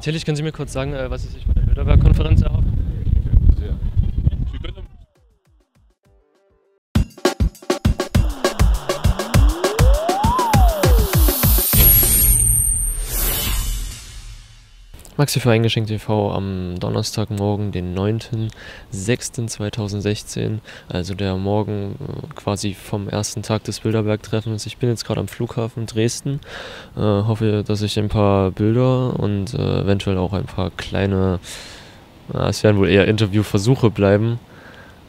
Tillich, können Sie mir kurz sagen, äh, was Sie sich von der Bilderberg-Konferenz erhoffen? Maxi für Eingeschenkt TV am Donnerstagmorgen, den 9.06.2016, also der Morgen äh, quasi vom ersten Tag des Bilderberg-Treffens. Ich bin jetzt gerade am Flughafen Dresden, äh, hoffe, dass ich ein paar Bilder und äh, eventuell auch ein paar kleine, äh, es werden wohl eher Interviewversuche bleiben,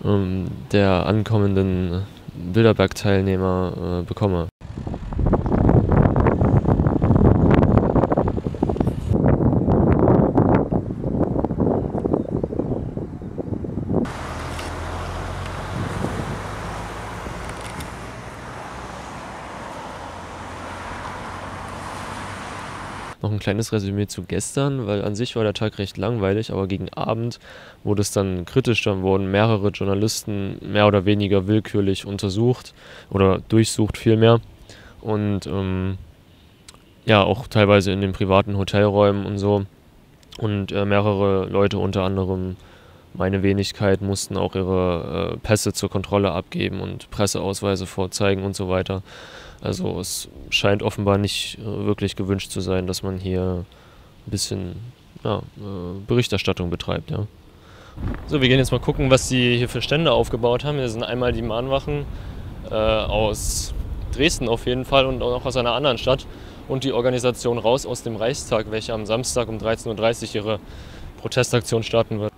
ähm, der ankommenden Bilderberg-Teilnehmer äh, bekomme. Kleines Resümee zu gestern, weil an sich war der Tag recht langweilig, aber gegen Abend wurde es dann kritisch, dann wurden mehrere Journalisten mehr oder weniger willkürlich untersucht oder durchsucht vielmehr und ähm, ja, auch teilweise in den privaten Hotelräumen und so und äh, mehrere Leute, unter anderem meine Wenigkeit, mussten auch ihre äh, Pässe zur Kontrolle abgeben und Presseausweise vorzeigen und so weiter. Also es scheint offenbar nicht äh, wirklich gewünscht zu sein, dass man hier ein bisschen ja, äh, Berichterstattung betreibt. Ja. So, wir gehen jetzt mal gucken, was sie hier für Stände aufgebaut haben. Hier sind einmal die Mahnwachen äh, aus Dresden auf jeden Fall und auch aus einer anderen Stadt und die Organisation Raus aus dem Reichstag, welche am Samstag um 13.30 Uhr ihre Protestaktion starten wird.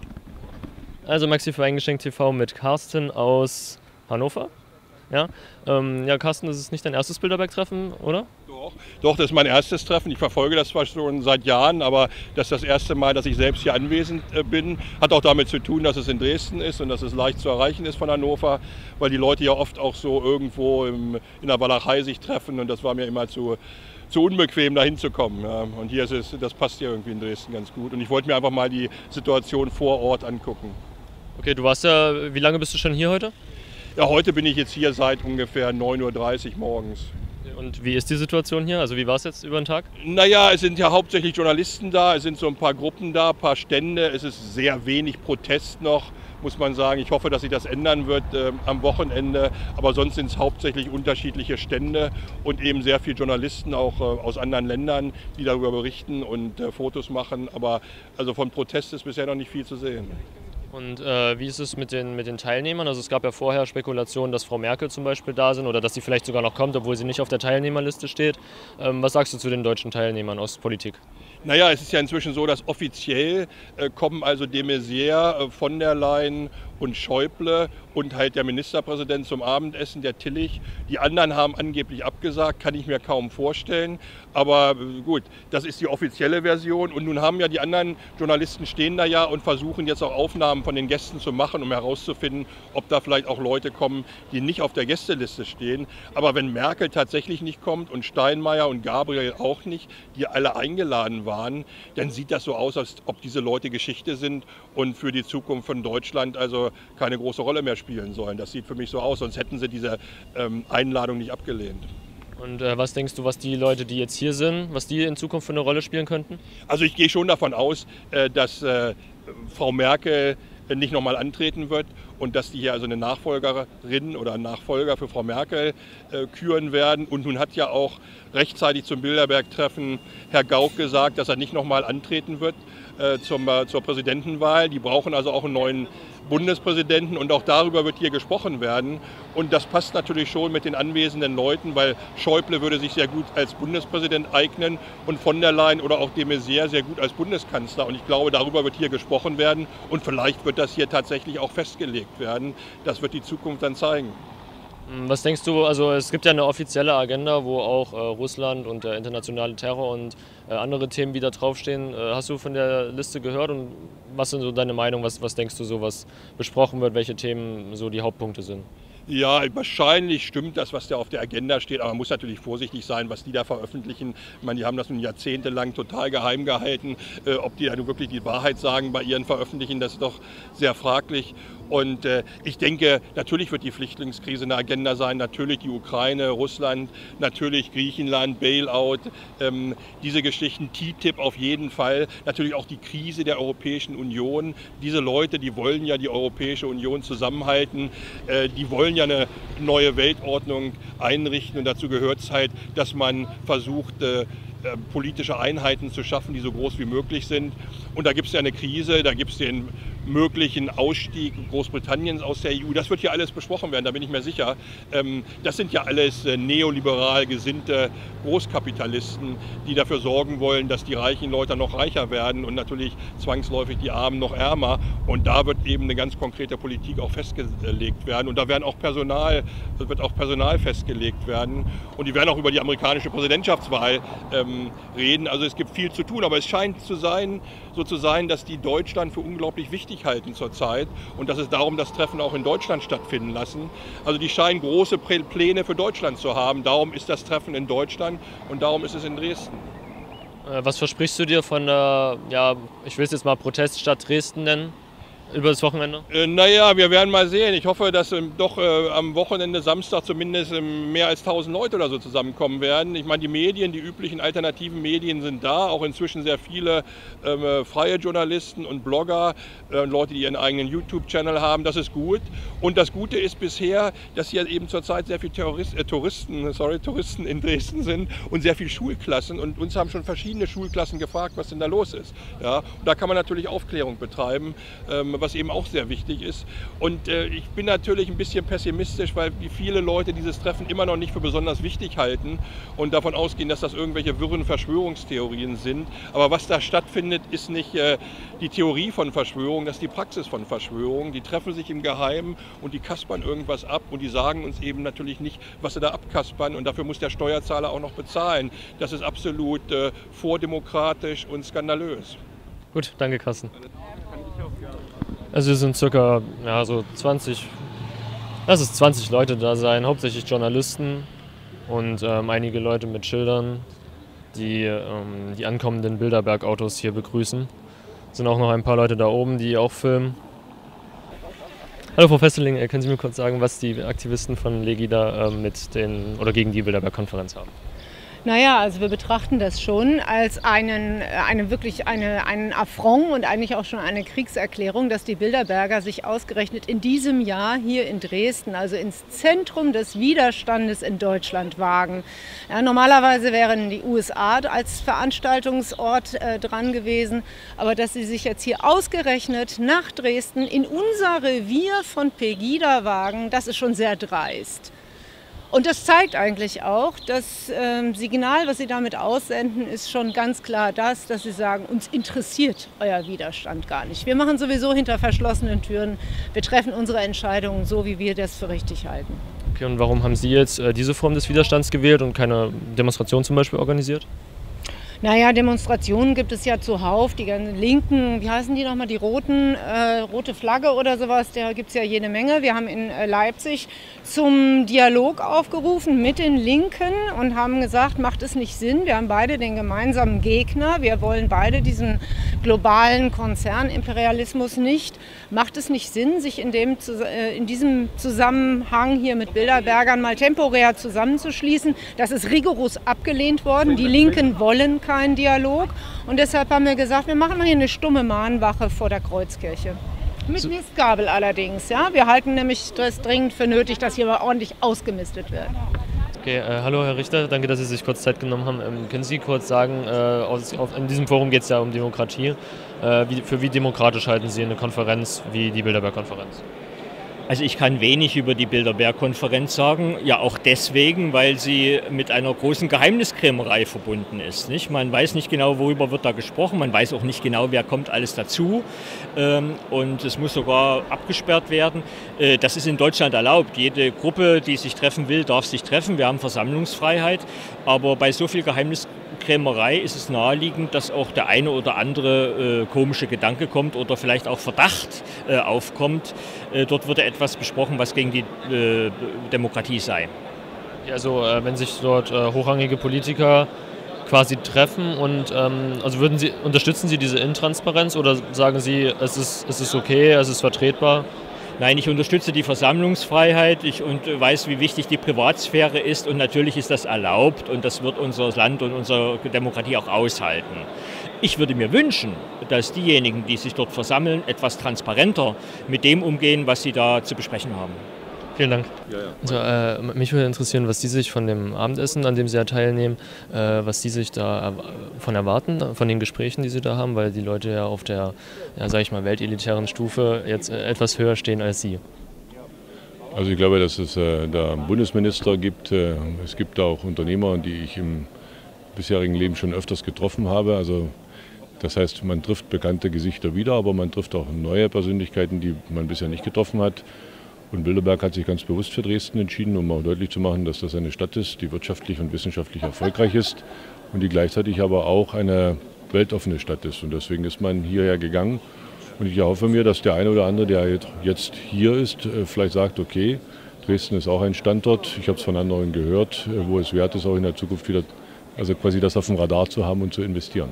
Also Maxi für Eingeschenkt TV mit Carsten aus Hannover. Ja, ähm, ja Carsten, das ist nicht dein erstes Bilderberg-Treffen, oder? Doch, doch, das ist mein erstes Treffen. Ich verfolge das zwar schon seit Jahren, aber das ist das erste Mal, dass ich selbst hier anwesend äh, bin. Hat auch damit zu tun, dass es in Dresden ist und dass es leicht zu erreichen ist von Hannover, weil die Leute ja oft auch so irgendwo im, in der Walachei sich treffen und das war mir immer zu, zu unbequem, da hinzukommen. Ja. Und hier ist es, das passt hier irgendwie in Dresden ganz gut. Und ich wollte mir einfach mal die Situation vor Ort angucken. Okay, du warst ja, wie lange bist du schon hier heute? Ja, heute bin ich jetzt hier seit ungefähr 9.30 Uhr morgens. Und wie ist die Situation hier? Also wie war es jetzt über den Tag? Naja, es sind ja hauptsächlich Journalisten da, es sind so ein paar Gruppen da, ein paar Stände, es ist sehr wenig Protest noch, muss man sagen. Ich hoffe, dass sich das ändern wird äh, am Wochenende, aber sonst sind es hauptsächlich unterschiedliche Stände und eben sehr viele Journalisten auch äh, aus anderen Ländern, die darüber berichten und äh, Fotos machen. Aber also von Protest ist bisher noch nicht viel zu sehen. Und äh, wie ist es mit den, mit den Teilnehmern? Also es gab ja vorher Spekulationen, dass Frau Merkel zum Beispiel da sind oder dass sie vielleicht sogar noch kommt, obwohl sie nicht auf der Teilnehmerliste steht. Ähm, was sagst du zu den deutschen Teilnehmern aus Politik? Naja, es ist ja inzwischen so, dass offiziell äh, kommen also de Maizière, äh, von der Leyen und Schäuble und halt der Ministerpräsident zum Abendessen, der Tillich. Die anderen haben angeblich abgesagt, kann ich mir kaum vorstellen. Aber äh, gut, das ist die offizielle Version. Und nun haben ja die anderen Journalisten stehen da ja und versuchen jetzt auch Aufnahmen von den Gästen zu machen, um herauszufinden, ob da vielleicht auch Leute kommen, die nicht auf der Gästeliste stehen. Aber wenn Merkel tatsächlich nicht kommt und Steinmeier und Gabriel auch nicht, die alle eingeladen waren, dann sieht das so aus, als ob diese Leute Geschichte sind und für die Zukunft von Deutschland also keine große Rolle mehr spielen sollen. Das sieht für mich so aus, sonst hätten sie diese ähm, Einladung nicht abgelehnt. Und äh, was denkst du, was die Leute, die jetzt hier sind, was die in Zukunft für eine Rolle spielen könnten? Also ich gehe schon davon aus, äh, dass äh, Frau Merkel nicht nochmal antreten wird und dass die hier also eine Nachfolgerin oder Nachfolger für Frau Merkel äh, küren werden. Und nun hat ja auch rechtzeitig zum Bilderberg-Treffen Herr Gauck gesagt, dass er nicht nochmal antreten wird äh, zum, äh, zur Präsidentenwahl. Die brauchen also auch einen neuen Bundespräsidenten und auch darüber wird hier gesprochen werden. Und das passt natürlich schon mit den anwesenden Leuten, weil Schäuble würde sich sehr gut als Bundespräsident eignen und von der Leyen oder auch de Maizière sehr gut als Bundeskanzler. Und ich glaube, darüber wird hier gesprochen werden und vielleicht wird das hier tatsächlich auch festgelegt werden. Das wird die Zukunft dann zeigen. Hm, was denkst du, also es gibt ja eine offizielle Agenda, wo auch äh, Russland und der internationale Terror und äh, andere Themen wieder draufstehen. Äh, hast du von der Liste gehört und was sind so deine Meinung, was, was denkst du so, was besprochen wird, welche Themen so die Hauptpunkte sind? Ja, wahrscheinlich stimmt das, was da auf der Agenda steht, aber man muss natürlich vorsichtig sein, was die da veröffentlichen. Ich meine, die haben das nun jahrzehntelang total geheim gehalten. Äh, ob die da nun wirklich die Wahrheit sagen bei ihren Veröffentlichen, das ist doch sehr fraglich. Und äh, ich denke, natürlich wird die Flüchtlingskrise eine Agenda sein, natürlich die Ukraine, Russland, natürlich Griechenland, Bailout, ähm, diese Geschichten, TTIP auf jeden Fall, natürlich auch die Krise der Europäischen Union. Diese Leute, die wollen ja die Europäische Union zusammenhalten, äh, die wollen ja eine neue Weltordnung einrichten. Und dazu gehört es halt, dass man versucht, äh, äh, politische Einheiten zu schaffen, die so groß wie möglich sind. Und da gibt es ja eine Krise, da gibt es den möglichen Ausstieg Großbritanniens aus der EU. Das wird hier alles besprochen werden, da bin ich mir sicher. Ähm, das sind ja alles äh, neoliberal gesinnte Großkapitalisten, die dafür sorgen wollen, dass die reichen Leute noch reicher werden und natürlich zwangsläufig die Armen noch ärmer. Und da wird eben eine ganz konkrete Politik auch festgelegt werden. Und da werden auch Personal, wird auch Personal festgelegt werden. Und die werden auch über die amerikanische Präsidentschaftswahl ähm, reden. Also es gibt viel zu tun. Aber es scheint zu sein, so zu sein, dass die Deutschland für unglaublich wichtig halten zurzeit und dass es darum das Treffen auch in Deutschland stattfinden lassen. Also die scheinen große Pläne für Deutschland zu haben. Darum ist das Treffen in Deutschland und darum ist es in Dresden. Äh, was versprichst du dir von der, ja, ich will es jetzt mal Proteststadt Dresden nennen? Über das Wochenende? Äh, naja, wir werden mal sehen. Ich hoffe, dass ähm, doch äh, am Wochenende Samstag zumindest ähm, mehr als 1000 Leute oder so zusammenkommen werden. Ich meine, die Medien, die üblichen alternativen Medien sind da, auch inzwischen sehr viele ähm, äh, freie Journalisten und Blogger, äh, Leute, die ihren eigenen YouTube-Channel haben. Das ist gut. Und das Gute ist bisher, dass hier eben zurzeit sehr viele Terrorist, äh, Touristen, sorry, Touristen in Dresden sind und sehr viele Schulklassen. Und uns haben schon verschiedene Schulklassen gefragt, was denn da los ist. Ja, und da kann man natürlich Aufklärung betreiben. Was eben auch sehr wichtig ist. Und äh, ich bin natürlich ein bisschen pessimistisch, weil viele Leute dieses Treffen immer noch nicht für besonders wichtig halten und davon ausgehen, dass das irgendwelche wirren Verschwörungstheorien sind. Aber was da stattfindet, ist nicht äh, die Theorie von Verschwörung, das ist die Praxis von Verschwörung. Die treffen sich im Geheimen und die kaspern irgendwas ab und die sagen uns eben natürlich nicht, was sie da abkaspern und dafür muss der Steuerzahler auch noch bezahlen. Das ist absolut äh, vordemokratisch und skandalös. Gut, danke Carsten. Also es sind circa ja, so 20, lass es 20 Leute da sein, hauptsächlich Journalisten und ähm, einige Leute mit Schildern, die ähm, die ankommenden Bilderberg-Autos hier begrüßen. Es sind auch noch ein paar Leute da oben, die auch filmen. Hallo Frau Fesseling, äh, können Sie mir kurz sagen, was die Aktivisten von Legida äh, mit den oder gegen die Bilderberg-Konferenz haben? Naja, also wir betrachten das schon als einen, eine wirklich eine, einen Affront und eigentlich auch schon eine Kriegserklärung, dass die Bilderberger sich ausgerechnet in diesem Jahr hier in Dresden, also ins Zentrum des Widerstandes in Deutschland wagen. Ja, normalerweise wären die USA als Veranstaltungsort äh, dran gewesen, aber dass sie sich jetzt hier ausgerechnet nach Dresden in unser Revier von Pegida wagen, das ist schon sehr dreist. Und das zeigt eigentlich auch, das ähm, Signal, was Sie damit aussenden, ist schon ganz klar das, dass Sie sagen, uns interessiert euer Widerstand gar nicht. Wir machen sowieso hinter verschlossenen Türen. Wir treffen unsere Entscheidungen so, wie wir das für richtig halten. Okay, und warum haben Sie jetzt äh, diese Form des Widerstands gewählt und keine Demonstration zum Beispiel organisiert? Naja, Demonstrationen gibt es ja zuhauf. Die ganzen linken, wie heißen die nochmal, die roten, äh, rote Flagge oder sowas, da gibt es ja jede Menge. Wir haben in äh, Leipzig zum Dialog aufgerufen mit den Linken und haben gesagt, macht es nicht Sinn. Wir haben beide den gemeinsamen Gegner. Wir wollen beide diesen globalen Konzernimperialismus nicht. Macht es nicht Sinn, sich in, dem, äh, in diesem Zusammenhang hier mit Bilderbergern mal temporär zusammenzuschließen? Das ist rigoros abgelehnt worden. Die Linken wollen keinen Dialog. Und deshalb haben wir gesagt, wir machen hier eine stumme Mahnwache vor der Kreuzkirche. Mit. Mistgabel allerdings. Ja? Wir halten nämlich das dringend für nötig, dass hier mal ordentlich ausgemistet wird. Okay, äh, hallo Herr Richter, danke, dass Sie sich kurz Zeit genommen haben. Ähm, können Sie kurz sagen, äh, aus, auf, in diesem Forum geht es ja um Demokratie. Äh, wie, für wie demokratisch halten Sie eine Konferenz wie die Bilderberg-Konferenz? Also ich kann wenig über die Bilderberg-Konferenz sagen, ja auch deswegen, weil sie mit einer großen Geheimniskrämerei verbunden ist. Nicht? Man weiß nicht genau, worüber wird da gesprochen, man weiß auch nicht genau, wer kommt alles dazu ähm, und es muss sogar abgesperrt werden. Äh, das ist in Deutschland erlaubt. Jede Gruppe, die sich treffen will, darf sich treffen. Wir haben Versammlungsfreiheit, aber bei so viel Geheimniskrämerei Krämerei ist es naheliegend, dass auch der eine oder andere äh, komische Gedanke kommt oder vielleicht auch Verdacht äh, aufkommt. Äh, dort würde etwas besprochen, was gegen die äh, Demokratie sei. Also äh, wenn sich dort äh, hochrangige Politiker quasi treffen und ähm, also würden Sie unterstützen Sie diese Intransparenz oder sagen Sie, es ist, es ist okay, es ist vertretbar? Nein, ich unterstütze die Versammlungsfreiheit ich und weiß, wie wichtig die Privatsphäre ist und natürlich ist das erlaubt und das wird unser Land und unsere Demokratie auch aushalten. Ich würde mir wünschen, dass diejenigen, die sich dort versammeln, etwas transparenter mit dem umgehen, was sie da zu besprechen haben. Vielen Dank. Ja, ja. Also, äh, mich würde interessieren, was Sie sich von dem Abendessen, an dem Sie ja teilnehmen, äh, was Sie sich da von erwarten, von den Gesprächen, die Sie da haben, weil die Leute ja auf der, ja, sage ich mal, weltelitären Stufe jetzt äh, etwas höher stehen als Sie. Also ich glaube, dass es äh, da Bundesminister gibt, äh, es gibt auch Unternehmer, die ich im bisherigen Leben schon öfters getroffen habe. Also das heißt, man trifft bekannte Gesichter wieder, aber man trifft auch neue Persönlichkeiten, die man bisher nicht getroffen hat. Und Bilderberg hat sich ganz bewusst für Dresden entschieden, um auch deutlich zu machen, dass das eine Stadt ist, die wirtschaftlich und wissenschaftlich erfolgreich ist und die gleichzeitig aber auch eine weltoffene Stadt ist. Und deswegen ist man hierher gegangen. Und ich erhoffe mir, dass der eine oder andere, der jetzt hier ist, äh, vielleicht sagt, okay, Dresden ist auch ein Standort. Ich habe es von anderen gehört, äh, wo es wert ist, auch in der Zukunft wieder, also quasi das auf dem Radar zu haben und zu investieren.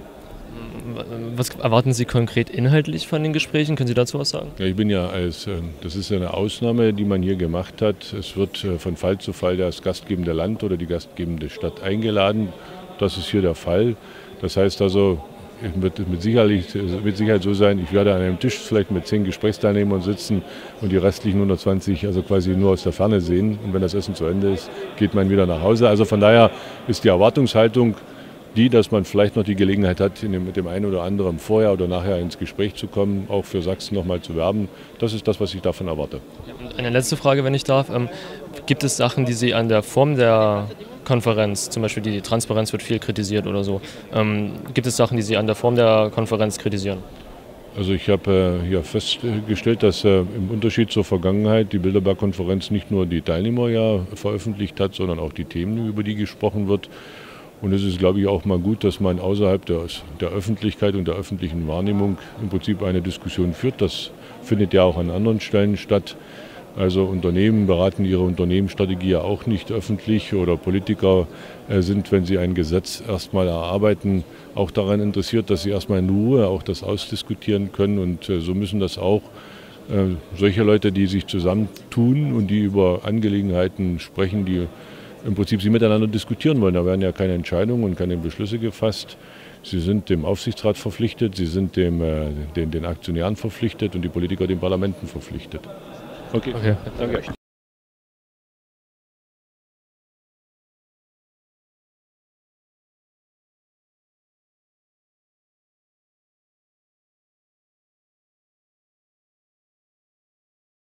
Was erwarten Sie konkret inhaltlich von den Gesprächen? Können Sie dazu was sagen? Ja, ich bin ja als, äh, das ist eine Ausnahme, die man hier gemacht hat. Es wird äh, von Fall zu Fall das gastgebende Land oder die gastgebende Stadt eingeladen. Das ist hier der Fall. Das heißt also, es wird mit Sicherheit, mit Sicherheit so sein, ich werde an einem Tisch vielleicht mit zehn Gesprächsteilnehmern sitzen und die restlichen 120 also quasi nur aus der Ferne sehen. Und wenn das Essen zu Ende ist, geht man wieder nach Hause. Also von daher ist die Erwartungshaltung die, dass man vielleicht noch die Gelegenheit hat, dem, mit dem einen oder anderen vorher oder nachher ins Gespräch zu kommen, auch für Sachsen nochmal zu werben. Das ist das, was ich davon erwarte. Eine letzte Frage, wenn ich darf. Ähm, gibt es Sachen, die Sie an der Form der Konferenz, zum Beispiel die Transparenz wird viel kritisiert oder so, ähm, gibt es Sachen, die Sie an der Form der Konferenz kritisieren? Also ich habe äh, hier festgestellt, dass äh, im Unterschied zur Vergangenheit die Bilderberg-Konferenz nicht nur die Teilnehmer ja veröffentlicht hat, sondern auch die Themen, über die gesprochen wird. Und es ist, glaube ich, auch mal gut, dass man außerhalb der, der, Öffentlichkeit und der öffentlichen Wahrnehmung im Prinzip eine Diskussion führt. Das findet ja auch an anderen Stellen statt. Also Unternehmen beraten ihre Unternehmensstrategie ja auch nicht öffentlich oder Politiker äh, sind, wenn sie ein Gesetz erstmal erarbeiten, auch daran interessiert, dass sie erstmal in Ruhe auch das ausdiskutieren können. Und äh, so müssen das auch äh, solche Leute, die sich zusammentun und die über Angelegenheiten sprechen, die im Prinzip sie miteinander diskutieren wollen. Da werden ja keine Entscheidungen und keine Beschlüsse gefasst. Sie sind dem Aufsichtsrat verpflichtet, sie sind dem, äh, den, den Aktionären verpflichtet und die Politiker den Parlamenten verpflichtet. Okay, okay. danke.